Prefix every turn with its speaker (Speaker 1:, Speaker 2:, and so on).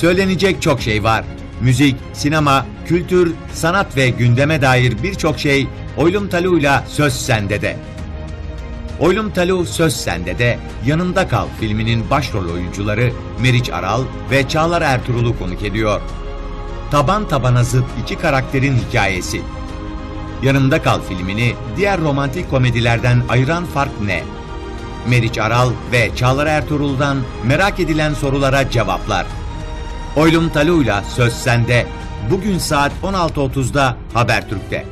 Speaker 1: Söylenecek çok şey var. Müzik, sinema, kültür, sanat ve gündeme dair birçok şey Oylum Talu'yla Söz Sende de. Oylum Talu Söz Sende de Yanında Kal filminin başrol oyuncuları Meriç Aral ve Çağlar Ertuğrul'u konuk ediyor. Taban tabana zıt iki karakterin hikayesi. Yanımda Kal filmini diğer romantik komedilerden ayıran fark ne? Meriç Aral ve Çağlar Ertuğrul'dan merak edilen sorulara cevaplar. Oylum Talu'yla Söz Sende bugün saat 16.30'da Habertürk'te.